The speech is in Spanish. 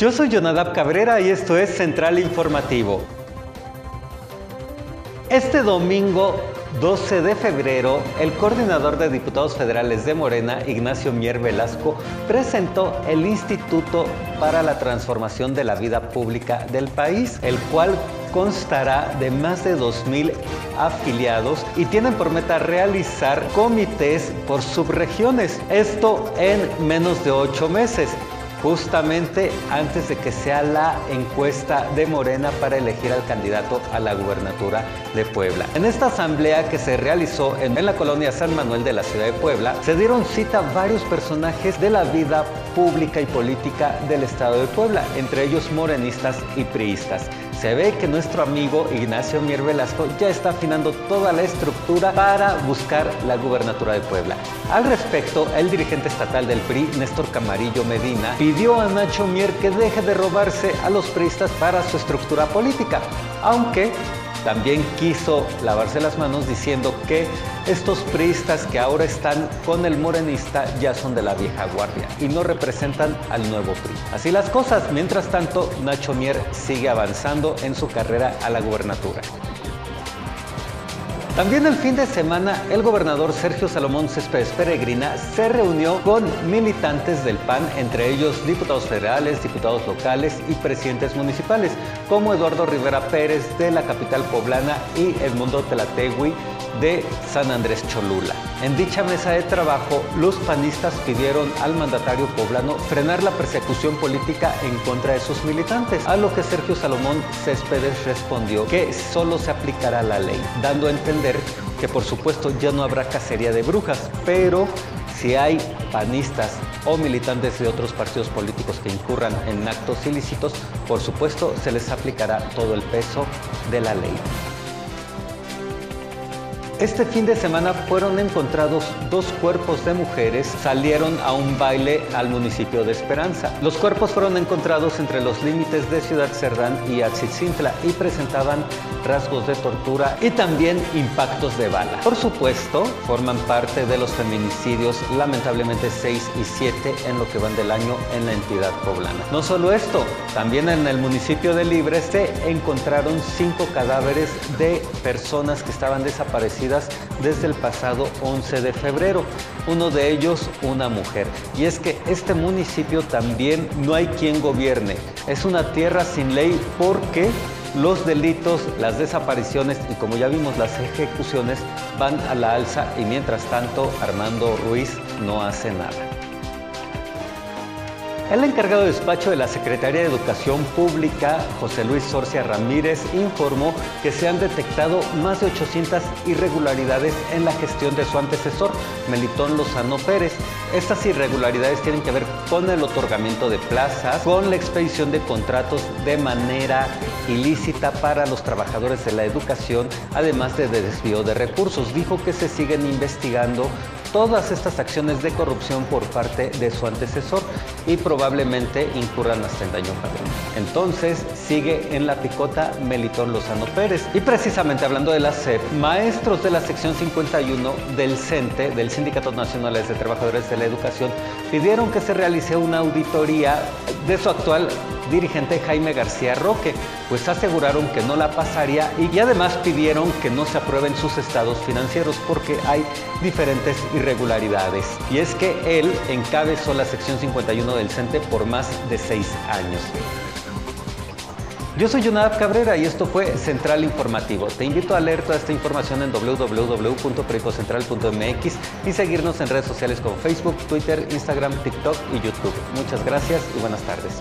Yo soy Jonadab Cabrera y esto es Central Informativo. Este domingo 12 de febrero, el coordinador de diputados federales de Morena, Ignacio Mier Velasco, presentó el Instituto para la Transformación de la Vida Pública del país, el cual constará de más de 2.000 afiliados y tienen por meta realizar comités por subregiones. Esto en menos de ocho meses justamente antes de que sea la encuesta de Morena para elegir al candidato a la gubernatura de Puebla. En esta asamblea que se realizó en, la colonia San Manuel de la ciudad de Puebla, se dieron cita varios personajes de la vida pública y política del estado de Puebla, entre ellos morenistas y priistas se ve que nuestro amigo Ignacio Mier Velasco ya está afinando toda la estructura para buscar la gubernatura de Puebla. Al respecto, el dirigente estatal del PRI, Néstor Camarillo Medina, a Nacho Mier que deje de robarse a los priistas para su estructura política, aunque también quiso lavarse las manos diciendo que estos priistas que ahora están con el morenista ya son de la vieja guardia y no representan al nuevo PRI. Así las cosas, mientras tanto, Nacho Mier sigue avanzando en su carrera a la gubernatura. También el fin de semana, el gobernador Sergio Salomón Céspedes Peregrina se reunió con militantes del PAN, entre ellos diputados federales, diputados locales y presidentes municipales, como Eduardo Rivera Pérez de la capital poblana y Edmundo Telategui de San Andrés Cholula. En dicha mesa de trabajo, los panistas pidieron al mandatario poblano frenar la persecución política en contra de sus militantes, a lo que Sergio Salomón Céspedes respondió que solo se aplicará la ley, dando a entender que por supuesto ya no habrá cacería de brujas, pero si hay panistas o militantes de otros partidos políticos que incurran en actos ilícitos, por supuesto se les aplicará todo el peso de la ley. Este fin de semana fueron encontrados dos cuerpos de mujeres, salieron a un baile al municipio de Esperanza. Los cuerpos fueron encontrados entre los límites de Ciudad Cerdán y Atzitzintla y presentaban rasgos de tortura y también impactos de bala. Por supuesto, forman parte de los feminicidios, lamentablemente 6 y 7 en lo que van del año en la entidad poblana. No solo esto, también en el municipio de Libre se encontraron cinco cadáveres de personas que estaban desaparecidas desde el pasado 11 de febrero, uno de ellos una mujer. Y es que este municipio también no hay quien gobierne, es una tierra sin ley porque los delitos, las desapariciones y como ya vimos las ejecuciones van a la alza y mientras tanto Armando Ruiz no hace nada. El encargado de despacho de la Secretaría de Educación Pública, José Luis Sorcia Ramírez, informó que se han detectado más de 800 irregularidades en la gestión de su antecesor, Melitón Lozano Pérez. Estas irregularidades tienen que ver con el otorgamiento de plazas, con la expedición de contratos de manera ilícita para los trabajadores de la educación, además de desvío de recursos. Dijo que se siguen investigando todas estas acciones de corrupción por parte de su antecesor y probablemente incurran hasta el daño patrimonial. Entonces sigue en la picota Melitón Lozano Pérez. Y precisamente hablando de la SEP, maestros de la sección 51 del CENTE, del Sindicato Nacionales de Trabajadores de la Educación, pidieron que se realice una auditoría de su actual dirigente Jaime García Roque, pues aseguraron que no la pasaría y, además pidieron que no se aprueben sus estados financieros porque hay diferentes irregularidades. Y es que él encabezó la sección 51 del CENTE por más de seis años. Yo soy Jonadab Cabrera y esto fue Central Informativo. Te invito a leer toda esta información en www.pericocentral.mx y seguirnos en redes sociales como Facebook, Twitter, Instagram, TikTok y YouTube. Muchas gracias y buenas tardes.